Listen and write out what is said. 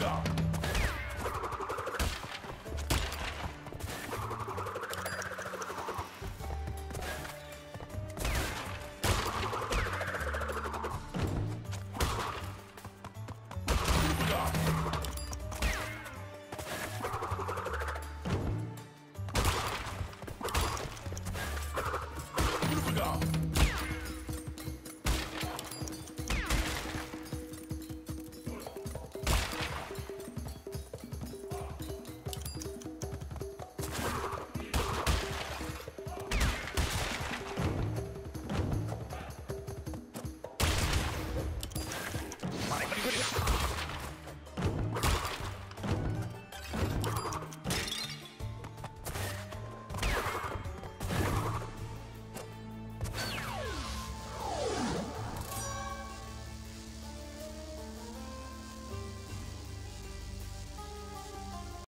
Go. good.